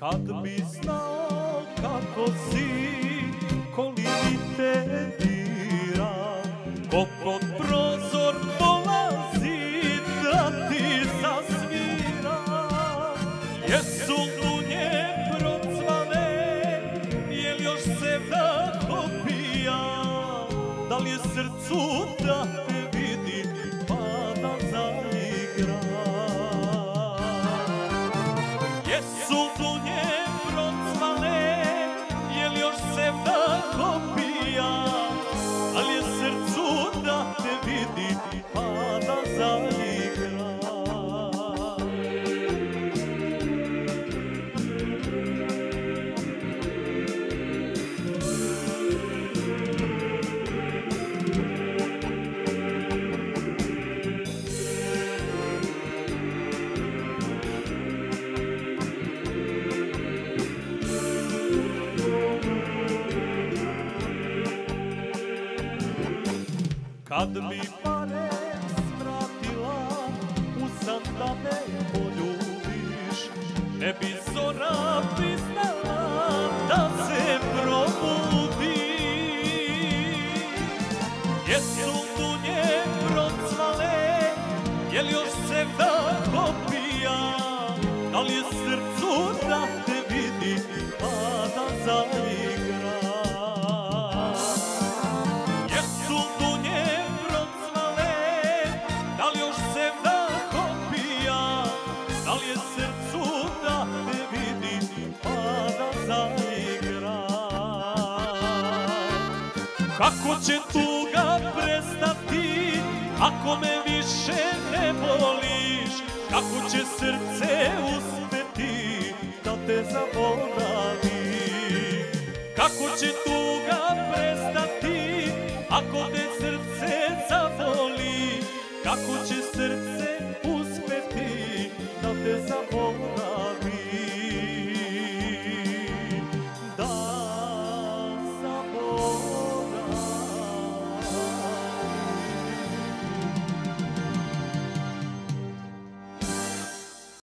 Kad bi znao kako si, koliki te dira, ko pod prozor dolazi da ti zasvira. Jesu lunje procvane, je li još se vrah opija, da li je srcu Jesu dunje procvale, Kad bi pare svratila u san da me poljubiš. Ne bi zora priznala da se probudi Jesu dunje procvale, jel još se tako pija Da li je srcu da te vidi pa da zaigra Kako će tuga prestati Ako me više ne voliš? Kako će srce uspeti Da te zaboravi? Kako će tuga prestati Ako te srce zavoli? Kako će srce uspeti